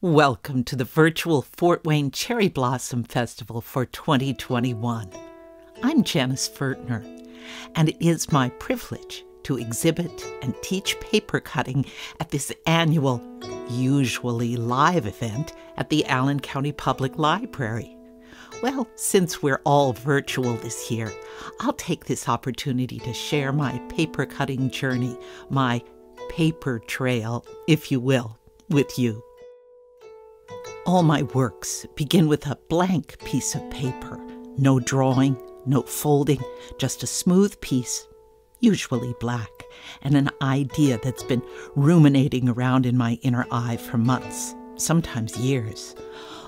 Welcome to the virtual Fort Wayne Cherry Blossom Festival for 2021. I'm Janice Furtner, and it is my privilege to exhibit and teach paper cutting at this annual, usually live event at the Allen County Public Library. Well, since we're all virtual this year, I'll take this opportunity to share my paper cutting journey, my paper trail, if you will, with you. All my works begin with a blank piece of paper. No drawing, no folding, just a smooth piece, usually black, and an idea that's been ruminating around in my inner eye for months, sometimes years.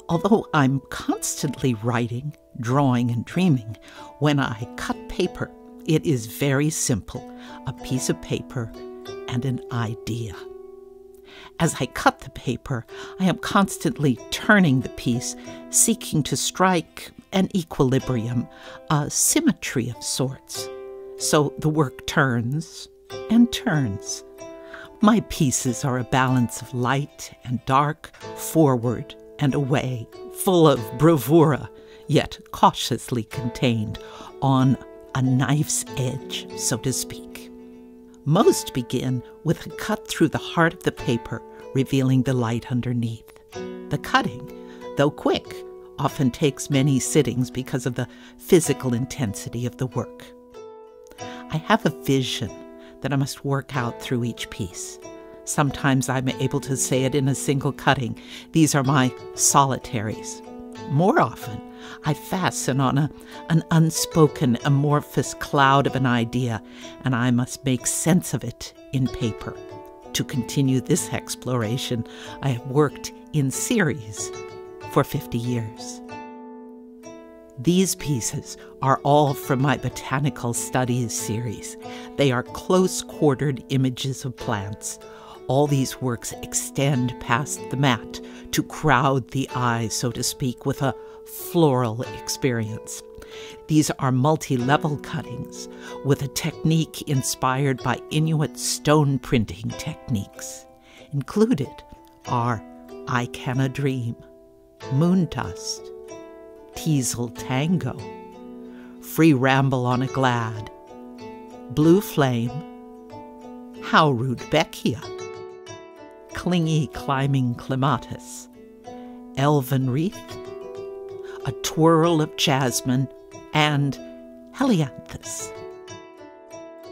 Although I'm constantly writing, drawing, and dreaming, when I cut paper, it is very simple a piece of paper and an idea. As I cut the paper, I am constantly turning the piece, seeking to strike an equilibrium, a symmetry of sorts. So the work turns and turns. My pieces are a balance of light and dark, forward and away, full of bravura, yet cautiously contained on a knife's edge, so to speak. Most begin with a cut through the heart of the paper, revealing the light underneath. The cutting, though quick, often takes many sittings because of the physical intensity of the work. I have a vision that I must work out through each piece. Sometimes I'm able to say it in a single cutting. These are my solitaries. More often, I fasten on a, an unspoken, amorphous cloud of an idea, and I must make sense of it in paper. To continue this exploration, I have worked in series for 50 years. These pieces are all from my Botanical Studies series. They are close quartered images of plants, all these works extend past the mat to crowd the eye, so to speak, with a floral experience. These are multi level cuttings with a technique inspired by Inuit stone printing techniques. Included are I Can a Dream, Moon Dust, Teasel Tango, Free Ramble on a Glad, Blue Flame, How clingy climbing clematis, elven wreath, twirl of jasmine, and helianthus.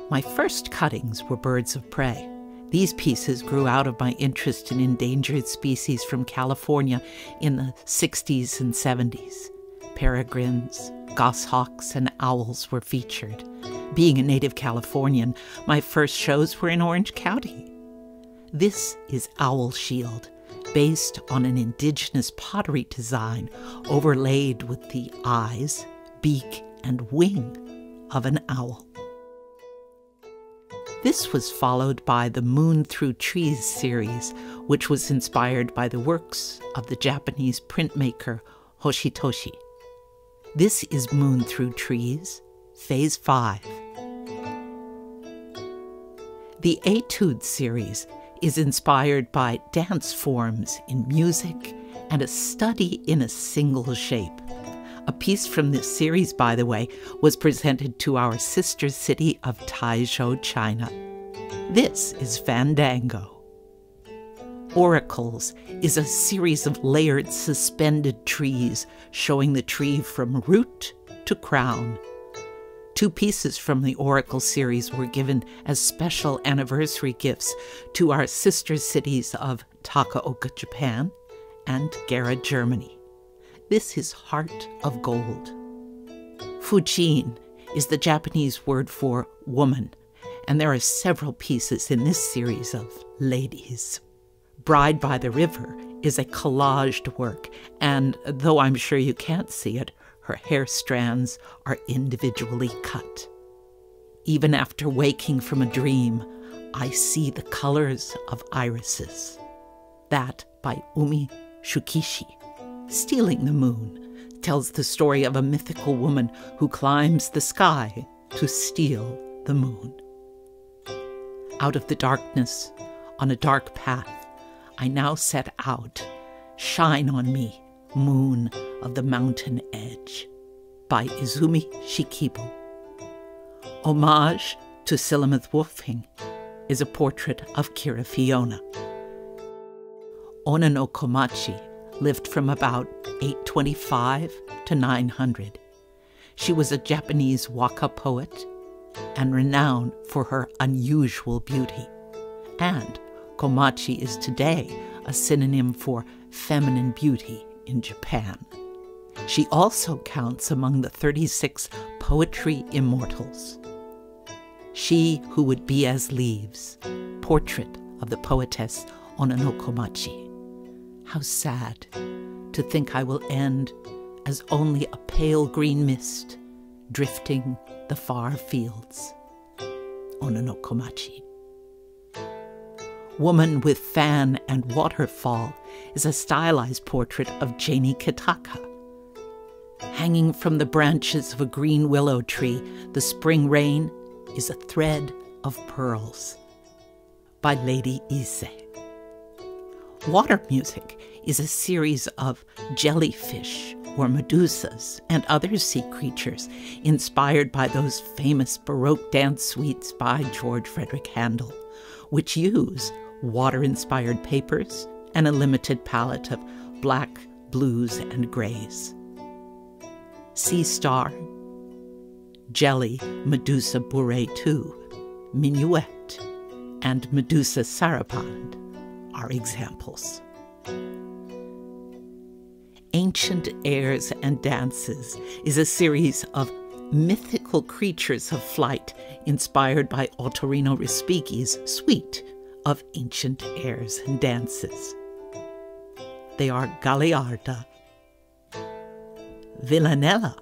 My first cuttings were birds of prey. These pieces grew out of my interest in endangered species from California in the 60s and 70s. Peregrines, goshawks, and owls were featured. Being a native Californian, my first shows were in Orange County. This is Owl Shield, based on an indigenous pottery design overlaid with the eyes, beak, and wing of an owl. This was followed by the Moon Through Trees series, which was inspired by the works of the Japanese printmaker Yoshitoshi. This is Moon Through Trees, Phase 5. The Etude series is inspired by dance forms in music and a study in a single shape. A piece from this series, by the way, was presented to our sister city of Taizhou, China. This is Fandango. Oracles is a series of layered suspended trees showing the tree from root to crown Two pieces from the Oracle series were given as special anniversary gifts to our sister cities of Takaoka, Japan, and Gera, Germany. This is Heart of Gold. Fujin is the Japanese word for woman, and there are several pieces in this series of ladies. Bride by the River is a collaged work, and though I'm sure you can't see it, her hair strands are individually cut. Even after waking from a dream, I see the colors of irises. That by Umi Shukishi. Stealing the Moon tells the story of a mythical woman who climbs the sky to steal the moon. Out of the darkness, on a dark path, I now set out Shine on Me, Moon of the Mountain Edge by Izumi Shikibu. Homage to Silamith Wolfing is a portrait of Kira Fiona. Ono no Komachi lived from about 825 to 900. She was a Japanese waka poet and renowned for her unusual beauty. And Komachi is today a synonym for feminine beauty in Japan. She also counts among the 36 poetry immortals. She Who Would Be as Leaves, portrait of the poetess Ono no Komachi. How sad to think I will end as only a pale green mist drifting the far fields. Ono no Komachi. Woman with Fan and Waterfall is a stylized portrait of Janie Kitaka. Hanging from the branches of a green willow tree, the spring rain is a thread of pearls. By Lady Ise. Water music is a series of jellyfish or medusas and other sea creatures inspired by those famous Baroque dance suites by George Frederick Handel, which use water inspired papers and a limited palette of black, blues, and grays. Sea Star, Jelly Medusa Bourrée 2, Minuet, and Medusa Sarabande are examples. Ancient Airs and Dances is a series of mythical creatures of flight inspired by Ottorino Respighi's suite of ancient airs and dances. They are Gagliarda, Villanella,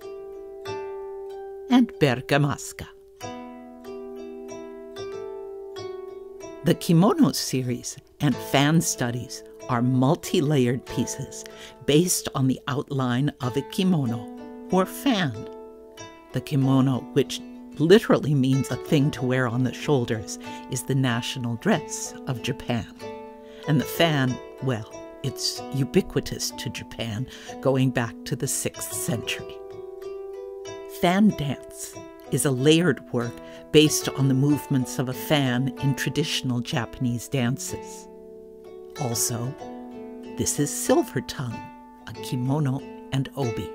and Bergamasca. The Kimono series and fan studies are multi layered pieces based on the outline of a kimono or fan. The kimono, which literally means a thing to wear on the shoulders, is the national dress of Japan. And the fan, well, it's ubiquitous to Japan going back to the 6th century. Fan dance is a layered work based on the movements of a fan in traditional Japanese dances. Also, this is Silver Tongue, a kimono and obi.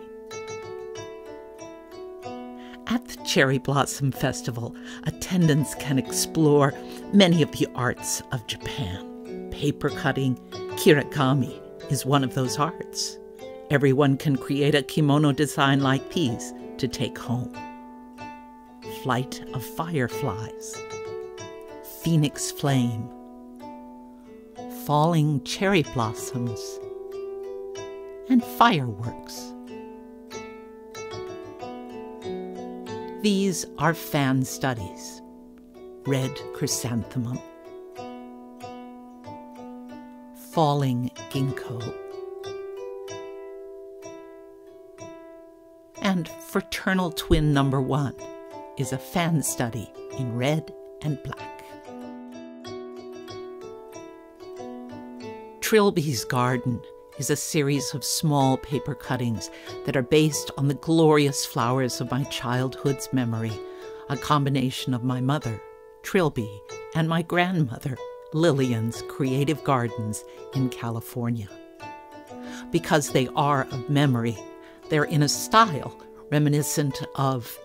At the Cherry Blossom Festival, attendants can explore many of the arts of Japan. Paper cutting, kirigami, is one of those arts. Everyone can create a kimono design like these to take home flight of fireflies, phoenix flame, falling cherry blossoms, and fireworks. These are fan studies. Red chrysanthemum, falling ginkgo, and fraternal twin number one is a fan study in red and black. Trilby's Garden is a series of small paper cuttings that are based on the glorious flowers of my childhood's memory, a combination of my mother, Trilby, and my grandmother, Lillian's creative gardens in California. Because they are of memory, they're in a style reminiscent of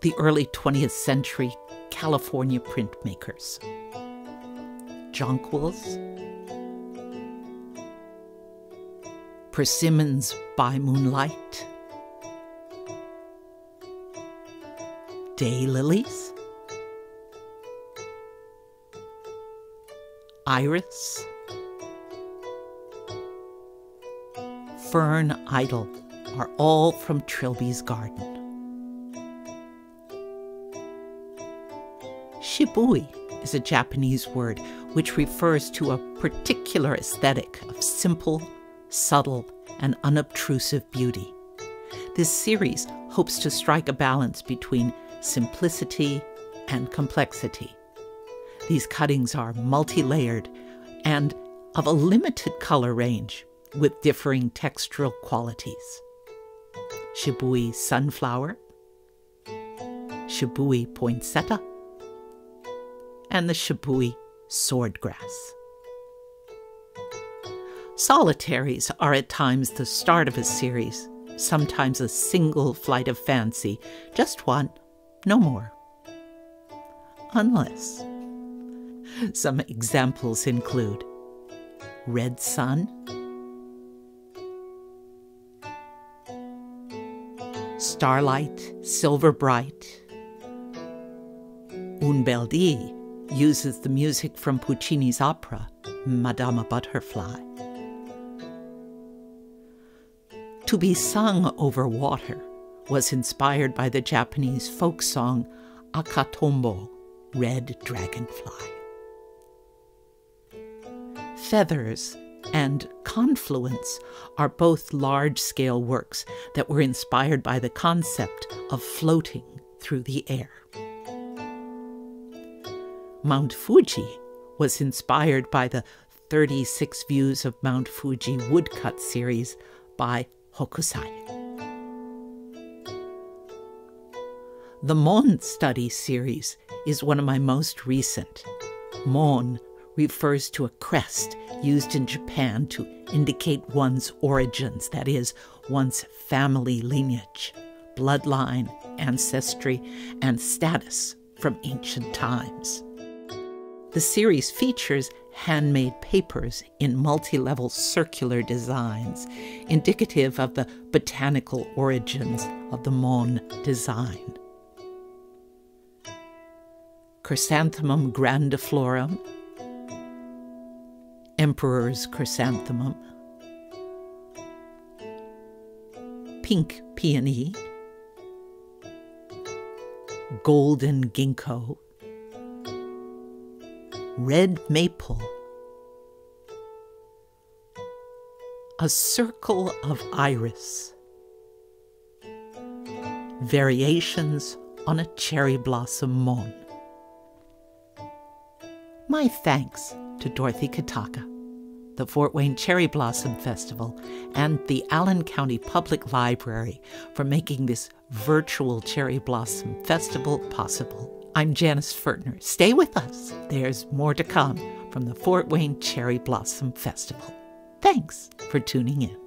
the early 20th century California printmakers. Jonquils, persimmons by moonlight, daylilies, iris, fern idol are all from Trilby's garden. Shibui is a Japanese word which refers to a particular aesthetic of simple, subtle, and unobtrusive beauty. This series hopes to strike a balance between simplicity and complexity. These cuttings are multi layered and of a limited color range, with differing textural qualities. Shibui sunflower, Shibui poinsettia, and the Shibui swordgrass. Solitaries are at times the start of a series, sometimes a single flight of fancy, just one, no more. Unless. Some examples include Red Sun, Starlight, Silver Bright. Un bel dì uses the music from Puccini's opera, Madama Butterfly. To be sung over water was inspired by the Japanese folk song Akatombo, Red Dragonfly. Feathers and Confluence are both large scale works that were inspired by the concept of floating through the air. Mount Fuji was inspired by the 36 Views of Mount Fuji woodcut series by Hokusai. The Mon Study series is one of my most recent. Mon refers to a crest used in Japan to indicate one's origins, that is, one's family lineage, bloodline, ancestry, and status from ancient times. The series features handmade papers in multi level circular designs, indicative of the botanical origins of the Mon design. Chrysanthemum grandiflorum Emperor's chrysanthemum, pink peony, golden ginkgo, red maple, a circle of iris, variations on a cherry blossom mon. My thanks to Dorothy Kataka the Fort Wayne Cherry Blossom Festival, and the Allen County Public Library for making this virtual Cherry Blossom Festival possible. I'm Janice Furtner. Stay with us. There's more to come from the Fort Wayne Cherry Blossom Festival. Thanks for tuning in.